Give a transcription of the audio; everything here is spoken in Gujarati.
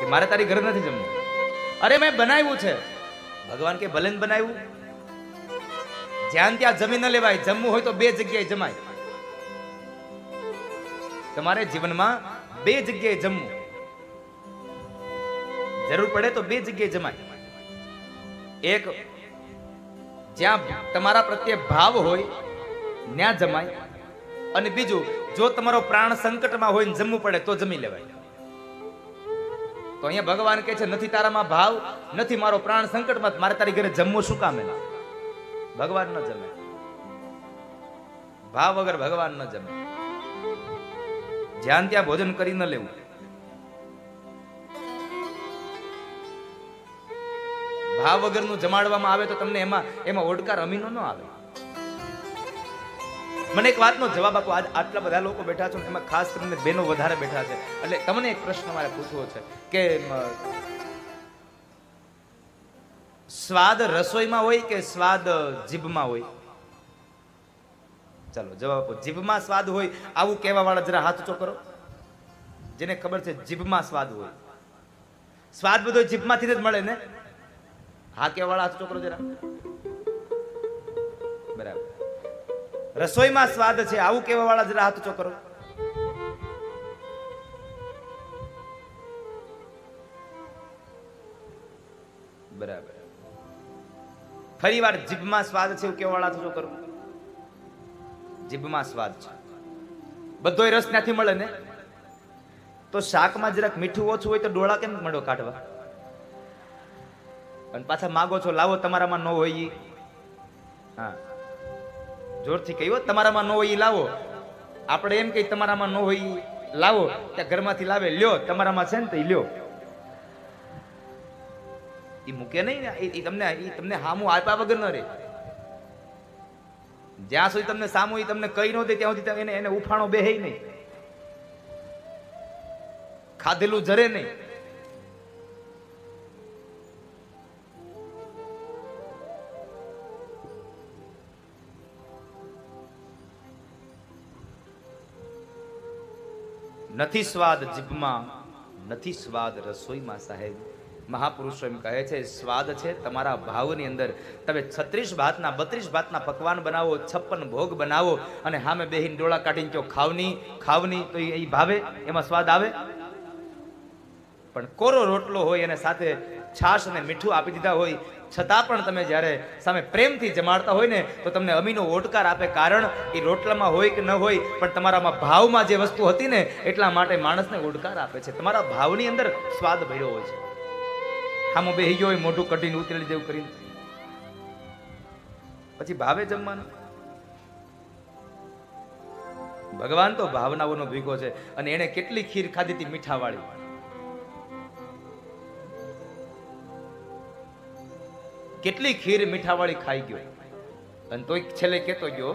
કે મારે તારી ઘરે નથી જમવું. અરે મેં બનાવ્યું છે. ભગવાન કે ભલે બનાવ્યું? જ્યાં ત્યાં જમી ન લેવાય, જમવું હોય તો બે જગ્યાએ જમાય. તમારે જીવનમાં બે જગ્યાએ જમવું. જરૂર પડે તો બે જગ્યાએ જમાય. એક, જ્યાં તમારા પ્રત્યે ભાવ હોય, ત્યાં જમાય. અને બીજું, જો તમારો પ્રાણ સંકટમાં હોય ને જમવું પડે તો જમી લેવાય. તો અહીંયા ભગવાન કહે છે, નથી તારામાં ભાવ, નથી મારો પ્રાણ સંકટમાં, મારે તારી ઘરે જમવું શું કામ ભગવાન ન જમે. ભાવ વગર ભગવાન ન જમે. જ્યાં ત્યાં ભોજન કરી ન લેવું. ભાવ વગરનું જમાડવામાં આવે તો તમને એમાં એમાં ઓડકાર અમીનો ન આવે. મને એક વાતનો જવાબ આપો. આજ આટલા બધા લોકો બેઠા છો એમાં ખાસ કરીને બેનો વધારે બેઠા છે. એટલે તમને એક પ્રશ્ન મારે પૂછવો છે કે સ્વાદ રસોઈમાં હોય કે સ્વાદ જીભમાં હોય? ચાલો, જવાબ આપો. જીભમાં સ્વાદ હોય આવું કહેવા વાળા જરા હાથ ઊંચો કરો. જેને ખબર છે જીભમાં સ્વાદ હોય. સ્વાદ બધો જીભમાંથી જ મળે ને? હા કહેવા વાળા હાથ ઊંચો કરો જરા. બરાબર. રસોઈમાં સ્વાદ છે, આવું કહેવા વાળા જરા હાથ ઊંચો કરો બરાબર. ફરી વાર જીભમાં સ્વાદ છે, એવું કહેવા વાળા હાથ ઊંચો જીભમાં સ્વાદ છે. બધોય રસ ત્યાંથી મળે ને? તો શાકમાં જરાક મીઠું ઓછું હોય તો ડોળા કેમ મળો કાઢવા? અને પાછા માગો છો, લાવો, તમારામાં ન હોય હા. જોરથી કહ્યું તમારામાં ન હોય લાવો. આપણે એમ કહી તમારામાં ન હોય લાવો. ત્યાં ઘરમાંથી લાવે, લ્યો, તમારામાં છે ને તો લ્યો. એ મૂકે નહીં ને, ઈ તમને એ તમને હામું આપ્યા વગર ન રે જ્યાં સુધી તમને સામું એ તમને કહી ન દે, ત્યાં સુધી એને એને ઉફાણો બેહે નહીં. ખાધેલું જરે નહીં. નથી સ્વાદ જીભમાં, નથી સ્વાદ રસોઈમાં સાહેબ. મહાપુરુષો એમ કહે છે, સ્વાદ છે તમારા ભાવની અંદર. તમે છત્રીસ ભાતના, બત્રીસ ભાતના પકવાન બનાવો, છપ્પન ભોગ બનાવો અને સામે બેહીને ડોળા કાઢીને કહો, ખાવની ખાવની. તો એ ભાવે? એમાં સ્વાદ આવે? પણ કોરો રોટલો હોય અને સાથે છાશ અને મીઠું આપી દીધા હોય, છતાં પણ તમે જ્યારે સામે પ્રેમથી જમાડતા હોય ને, તો તમને અમીનો ઓટકાર આપે કારણ એ રોટલામાં હોય કે ન હોય, પણ તમારામાં ભાવમાં જે વસ્તુ હતી ને, એટલા માટે માણસને ઓડકાર આપે છે. તમારા ભાવની અંદર સ્વાદ ભર્યો હોય છે. હામો બેહી ગયો હોય, મોઢું કઢીને ઉતરેલી જેવું કરીને. પછી ભાવે જમવાનું? ભગવાન તો ભાવનાઓનો ભીગો છે અને એણે કેટલી ખીર ખાધી હતી મીઠા કેટલી ખીર મીઠાવાળી ખાઈ ગયો? અને તોય છેલ્લે કહેતો ગયો